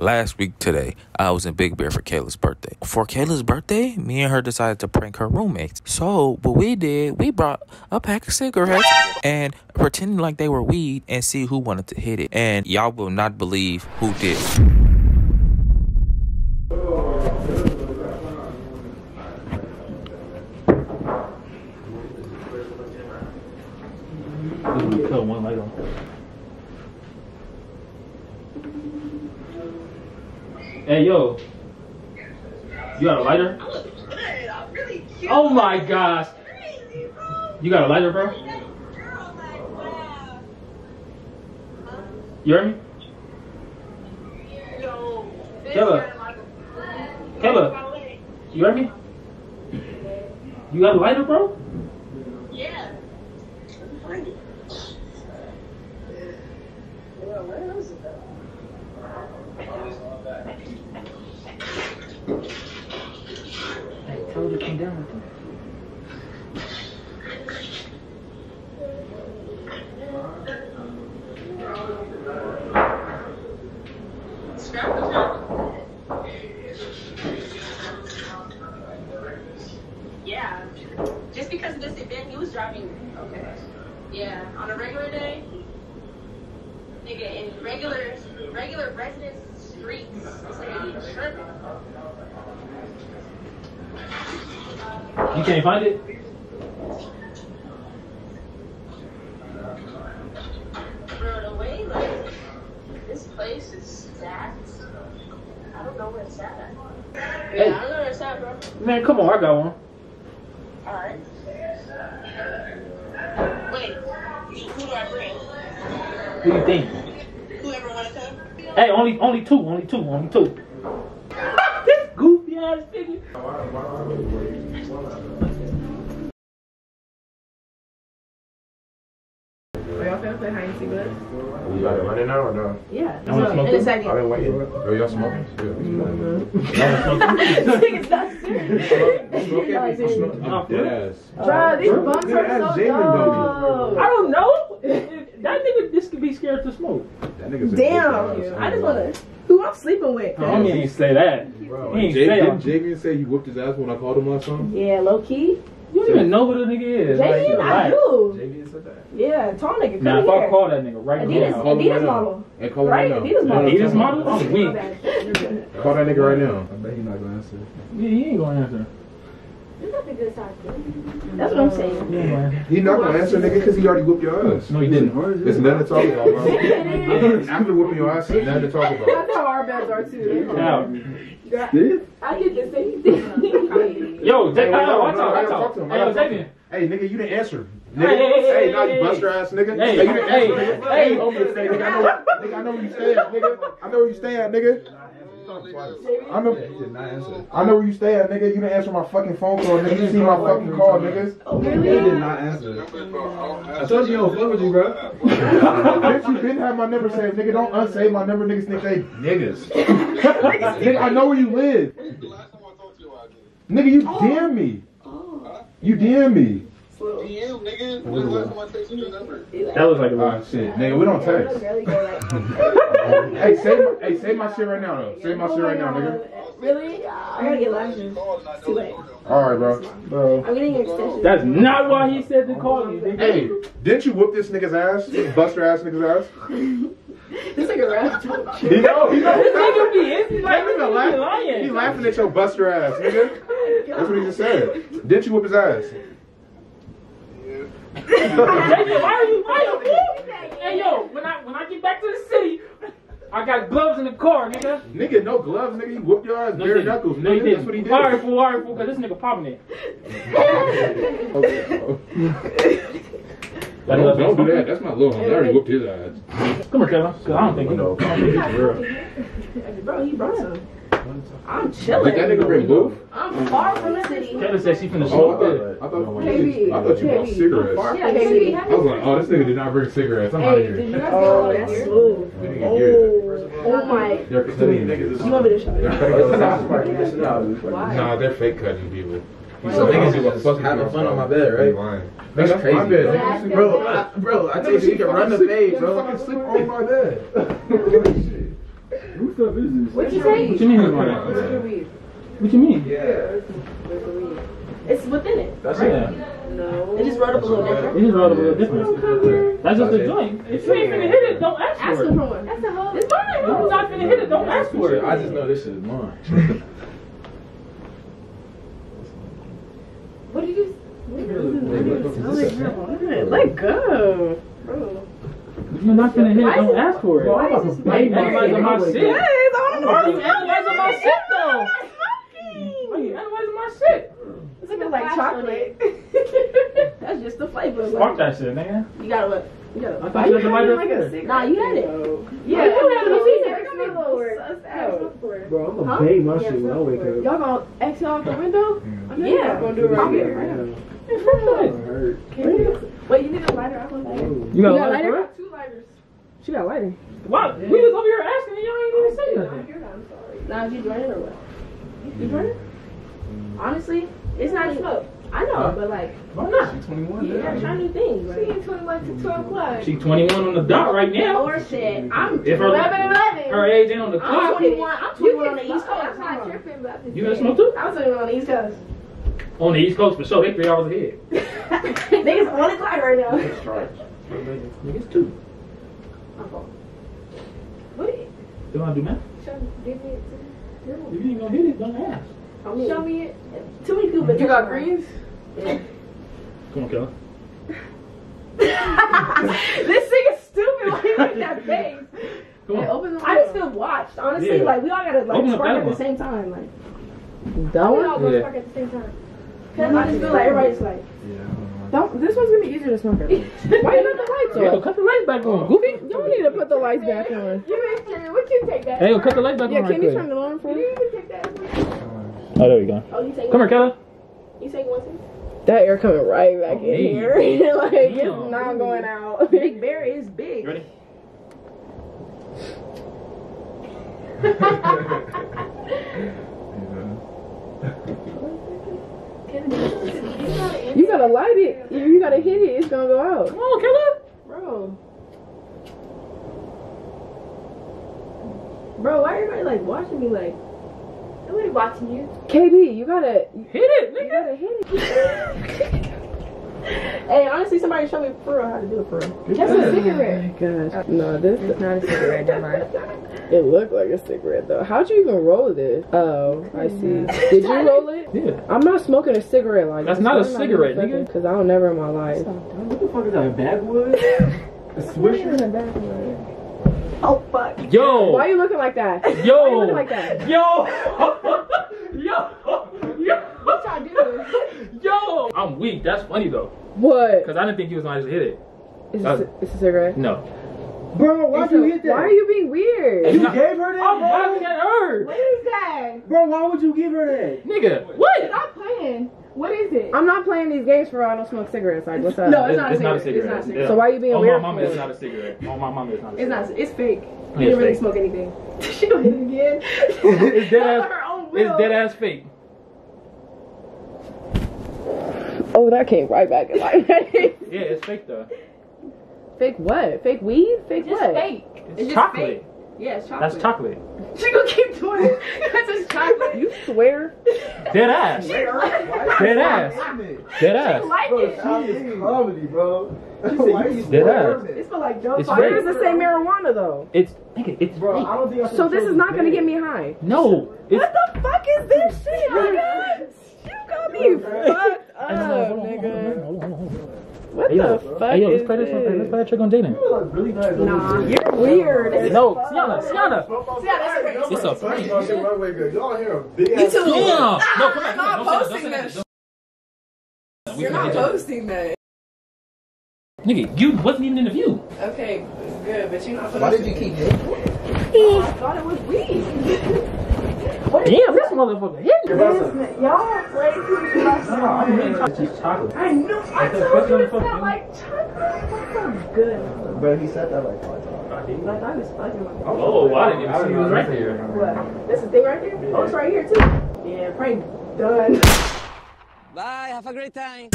Last week today, I was in Big Bear for Kayla's birthday. For Kayla's birthday, me and her decided to prank her roommates. So, what we did, we brought a pack of cigarettes and pretending like they were weed and see who wanted to hit it. And y'all will not believe who did. Cut one light on. Hey yo, you got a lighter? Oh my gosh, you got a lighter, bro? You heard me? Kayla, Kayla, you heard me? You got a lighter, bro? Yeah. Hey, tell her to come down. Yeah. Just because of this event, he was driving. Okay. Yeah. On a regular day, nigga, in regular, regular residence streets, this nigga be tripping. You can't find it? Bro, the way like this place is stacked, I don't know where it's at. Yeah, Hey. I don't know where it's at, bro. Man, come on, I got one. All right. Wait, who do I bring? Who do you think? Whoever wanna come? Hey, only only two, only two, only two. this goofy ass nigga. Are y'all finna play hide and seek with us? You got it running now or no? Yeah. I wanna smoke in a second. I've been waiting. Oh, y'all smoking? Mm-hmm. it's not serious. Smoking? Not serious. Oh, Dead ass. These bumps are so Jamin, dope. I don't know. That nigga just could be scared to smoke. That nigga's Damn. bitch ass. I just wanna. Who I'm sleeping with? Oh, he ain't say that. Bro, He ain't Jay, say didn't that. Javian say you whooped his ass when I called him last time? Yeah, low key. You don't even know who the nigga is. Like, Jamie, I relax. do. Javian said that. Yeah, tall nigga. Come Now, if I call that nigga right Adidas, now, Call him Adidas model. Hey, call him Right? right now. Adidas model. Adidas model? I'm weak. bad. You're good. Call that nigga right now. I bet he's not gonna answer. Yeah, he ain't gonna answer. That's what I'm saying. He ain't. He not gonna answer, nigga, because he already whooped your ass. No, he didn't. There's nothing to talk about, bro. After whooping your ass, there's nothing to talk about. That's how our beds are too. Now, I get the same thing. yo, Hey, Jay, hold on, watch hold on, out, I watch gotta out. talk to him. I Hey, yo, gotta talk to Jaden. him. Hey, nigga, you didn't answer. Hey, Nigga, hey, hey, hey, hey, now you hey, buster ass nigga. Hey, Hey, you didn't hey, answer, nigga. hey. Hey, you told me to stay, nigga. I know, nigga, I know where you stay at, nigga. I know where you stay at, nigga. I know, He did not answer. I know where you stay at, nigga. You didn't answer my fucking phone call, nigga. You see my fucking call, nigga. Oh, he did not answer. I told you don't fuck with you, bro. Bitch, you didn't have my number saved, nigga. Don't unsave my number, niggas think they niggas. nigga, I know where you live. Nigga, you oh. DM me. Oh. You DM me. That was like a Ah, shit, nigga, we don't text. Hey, save my, hey, save my shit right now, though. Save my shit right now, nigga. Really? I gotta get lashes. Too late. All right, bro. Bro, I'm getting extensions. that's not why he said to call you. nigga. Hey, didn't you whoop this nigga's ass? This buster ass nigga's ass? It's like a rap joke. He know, he This nigga be, it's like, That this nigga nigga be laughing. lying. He laughing at your buster ass, nigga. That's what he just said. Didn't you whoop his ass? Jason, why are you, why are hey yo, when I, when I get back to the city, I got gloves in the car, nigga. Nigga, no gloves, nigga. He whooped your ass No, bare he didn't. knuckles, No, he nigga. didn't. That's what he did. All right, fool, all right, fool, because this nigga popping it. Okay, bro. Don't, don't do that. That's my little homie. I already whooped his ass. Come here, Kevin. Cause I don't think he knows. I don't think he's real. Bro, he brought some. I'm Did chilling. that nigga bring booth? I'm far from the city. Kevin said she finna Oh, smoke I thought, I thought, Heavy. I thought you brought Heavy. cigarettes. Far I from the city. was like, oh, this nigga did not bring cigarettes. I'm out of here. did you oh, guys oh, that's smooth. We didn't get good. Oh, oh my. They're cutting niggas. You want me to show you? Nah, they're fake cutting people. So niggas just having fun on my bed, right? That's, That's my crazy. bed. Bro, I, bro, I told you you can run the fade, bro. Fucking sleep on my bed. Whose stuff is this? What you say? What you mean? Where's What your you mean? Yeah. weed? It's within it. That's Yeah. it. No. It just wrote up a little different. It just wrote a little different. That's just a joint. If you ain't finna hit it, don't ask Ask for him it. for one. That's a whole. It's mine. If you're not finna hit it, don't ask for it. I just know this shit is mine. What did you? Let go. Bro. If you're not finna hit don't ask for it. Bro, I'm about Why you analyzing my shit? Yes, I want to Why are you know. analyzing my shit though? Why you analyzing my shit? It's looking like chocolate. That's just the flavor. of Fuck that shit, nigga. You gotta what? You gotta. I thought you had the lighter like up a there. Nah, you had it. Yeah, you had it. You Yeah, had it. come here, Lord. Bro, I'm gonna bang my shit when I wake up. Y'all gonna exhale out the window? Yeah, I'm gonna do it right here. Yeah. Fuck that. I. Wait, you need a lighter? I want that. Oh. You got a lighter? lighter? for it? Two lighters. She got lighter. Why? We was over here asking and y'all ain't even say nothing. I'm sorry. Now, is you joining or what? You joining? Mm-hmm. Honestly, it's not smoke. I know, but like, Why not? She 21 you gotta try new things. Right? 21 to 12 o'clock. She 21 on the dot right now. Or shit, I'm If her, 11, 11. her age ain't on the clock. I'm 21. I'm 21 on the East Coast. I'm not tripping, but I'm just You gonna smoke too? I'm 21 on the East Coast. On the East Coast for sure. They three hours ahead. Niggas 1 o'clock right now. Niggas two. What? You wanna do math? Show me. Give me it. If you ain't gonna hit it, don't ask. Show me it. Too many people. You got touching greens? Come on, Keller. this thing is stupid. Why you make that face? Come on. Open the I just feel watched. Honestly, Yeah. like we all gotta like Open spark that at the same time. Like That we all one? go Yeah. spark at the same time. Cause I just feel like everybody's like. Don't, this one's gonna be easier to smoke. Why you got the lights Yo, cut the lights back on. Goofy. Y'all need to put the lights back on. What you take that? Hey, yo, cut the lights back Yeah, on right can you turn the alarm for me? Oh, there you go. Oh, you take Come one? here, Keller. You take one too? That air coming right back Oh, in me. here. like, Damn. it's not going out. Big Bear is big. You ready? You gotta light it. If you gotta hit it, it's gonna go out. Come on, Keller. Bro. Bro, why everybody like watching me like nobody watching you? KD, you gotta, Hit it, nigga. gotta hit it. Hey, honestly somebody show me for real how to do it for real. That's a cigarette. Oh gosh, uh, no, this is Not a cigarette, never mind. It looked like a cigarette though. How'd you even roll this? Oh, I see. Hmm. Did you roll it? Yeah. I'm not smoking a cigarette like that. That's this. not a I'm cigarette, nigga. Because I don't never in my life. What the fuck is that? A Backwood? A swisher? Oh fuck. Yo. Why are you looking like that? Why are you Yo. looking like that? Yo. Yo. Yo. What y'all do? Yo. I'm weak. That's funny though. What? Because I didn't think you was going to hit. It's Uh, a, it's a cigarette. No. Bro, why'd you hit that? Why are you being weird? You gave her that? I'm bro? laughing at her. What is that? Bro, why would you give her that? Nigga. What? Stop playing. What is it? I'm not playing these games for I don't smoke cigarettes. Like, what's up? No, it's It's, not a it's not a cigarette. cigarette. It's not a cigarette. So why are you being oh, weird my mama is not a cigarette. Oh, my mama is not a It's cigarette. not. It's fake. Yeah, You didn't really smoke anything. she gonna hit it again. It's dead Of her ass. own It's dead ass fake. Oh, that came right back in my head. Yeah, it's fake though. Fake what? Fake weed? Fake Just what? fake. It's, It's just chocolate. Yeah, it's chocolate. That's chocolate. She gonna keep doing it. That's just chocolate. You swear? Dead ass. She like Dead ass. Dead ass. like Bro, it. she is comedy, bro. Why you Dead ass. It's for like dope. It's Where fake. does it say marijuana though? It's nigga. It's Bro, fake. I don't think I So this is not gonna get me high. No. What the fuck is this shit? Oh my god! You got me fucked up, nigga. What Hey, yo, the fuck hey, yo, let's play this one. Let's play that trick on Jaden. really nice. Nah, You're weird. No, Sienna, Sienna. Yeah, that's a great It's a prank. Y'all hear a big ass. Yeah. No, come back. not Don't say posting that. that Don't say that. We You're not posting that. Nigga, you wasn't even in the view. Okay, good, but you're not Why did you keep it? I thought it was weed. Damn, this motherfucker hit me. Y'all play too much. I'm really trying to just chocolate. I know. I That's told you the it fucking- like chocolate. That sounds good. Bro, he said that like five times. Like I was fucking with Oh, I didn't even see you was right there. What? This is the thing right there? Oh, it's right here too. Yeah, prank done. Bye, have a great time.